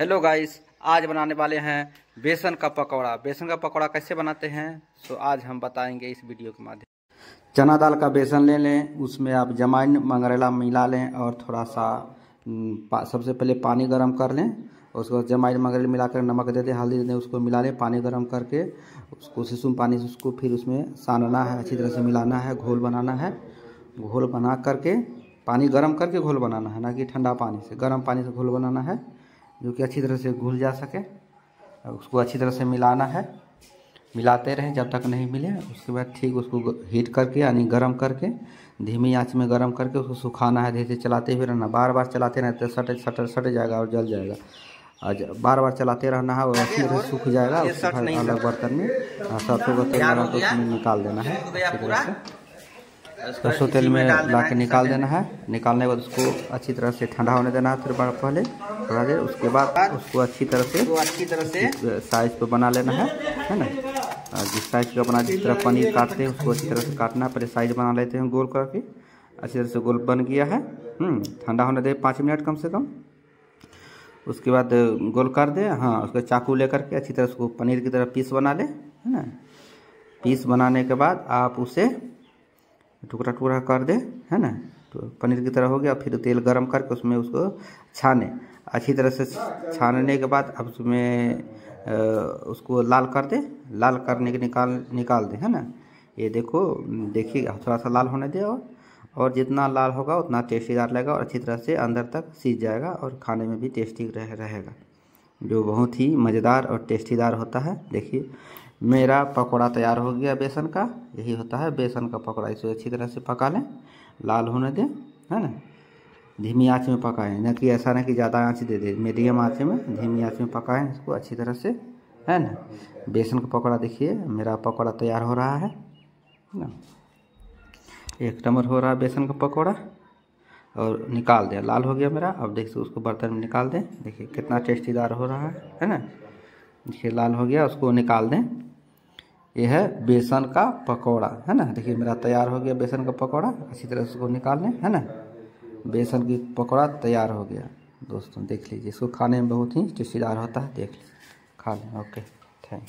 Hello guys आज बनाने वाले हैं बेसन का पकौड़ा। बेसन का पकौड़ा कैसे बनाते हैं? तो आज हम बताएँगे इस वीडियो के माध्यम चना दाल का बेसन ले लें। उसमें आप जमाइन मंगरेला मिला लें और थोड़ा सा सबसे पहले पानी गर्म कर लें। उसके बाद जमाइन मंगरेल मिलाकर नमक दे दें, हल्दी दे दें, उसको मिला लें पानी गर्म करके। उसको सिसुम पानी से उसको फिर उसमें सानना है, अच्छी तरह से मिलाना है, घोल बनाना है। घोल बना करके, पानी गर्म करके घोल बनाना है, ना कि ठंडा पानी से। गर्म पानी से घोल बनाना है। जो कि अच्छी तरह से घुल जा सके। और उसको अच्छी तरह से मिलाना है। मिलाते रहें जब तक नहीं मिले, उसके बाद ठीक उसको हीट करके, यानी गर्म करके, धीमी आँच में गर्म करके उसको सुखाना है। धीरे चलाते हुए रहना, बार बार चलाते रहते सट सट सट जाएगा और जल जाएगा। आज बार बार चलाते रहना है और अच्छी तरह सूख जाएगा। उसके बाद अलग बर्तन में सरसों का तेल उसमें निकाल देना है। अच्छी तरह से। सरसों तेल में ला के निकाल देना है। निकालने के बाद उसको अच्छी तरह से ठंडा होने देना है फिर पहले थोड़ा देर। उसके बाद उसको अच्छी तरह से अच्छी तरह से साइज़ पे बना लेना है है ना? जिस साइज़ का बना जिस तरह पनीर काटते हैं उसको अच्छी तरह से काटना है पहले साइज़ बना लेते हैं गोल करके। अच्छी तरह से गोल बन गया है। हम्म, ठंडा होने दे पाँच मिनट कम से कम। उसके बाद गोल कर दे हाँ उसके चाकू लेकर के अच्छी तरह उसको पनीर की तरह पीस बना ले है ना? पीस बनाने के बाद आप उसे टुकड़ा टुकड़ा कर दे, है ना? तो पनीर की तरह हो गया, फिर तेल गरम करके उसमें उसको छाने। अच्छी तरह से छानने के बाद अब उसमें उसको लाल कर दे। लाल करने के निकाल निकाल दे, है ना? ये देखो, देखिए थोड़ा सा लाल होने दे और और जितना लाल होगा, उतना टेस्टीदार लगेगा और अच्छी तरह से अंदर तक सीज जाएगा और खाने में भी टेस्टी रह, रहेगा। जो बहुत ही मज़ेदार और टेस्टीदार होता है, देखिए। मेरा पकौड़ा तैयार हो गया बेसन का। यही होता है, बेसन का पकौड़ा इसे अच्छी तरह से पका लें। लाल होने दें, है ना? धीमी आँच में पकाएँ, न कि ऐसा ना कि ज़्यादा आँच दे दे। मीडियम आँच में, धीमी आँच में पकाएँ इसको अच्छी तरह से, है ना? बेसन का पकौड़ा देखिए, मेरा पकौड़ा तैयार हो रहा है ना? एक नंबर हो रहा है बेसन का पकौड़ा। और निकाल दें, लाल हो गया मेरा। अब देखिए उसको बर्तन में निकाल दें। देखिए कितना टेस्टीदार हो रहा है है ना? देखिए लाल हो गया, उसको निकाल दें। ये है बेसन का पकौड़ा, है ना? देखिए, मेरा तैयार हो गया बेसन का पकौड़ा। अच्छी तरह से उसको निकाल लें है ना? बेसन की पकौड़ा तैयार हो गया। दोस्तों, देख लीजिए, इसको खाने में बहुत ही टेस्टीदार होता है। देख लीजिए, खा लें। Okay, thank